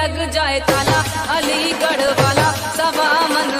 लग जाए ताला अलीगढ़ वाला सवा मन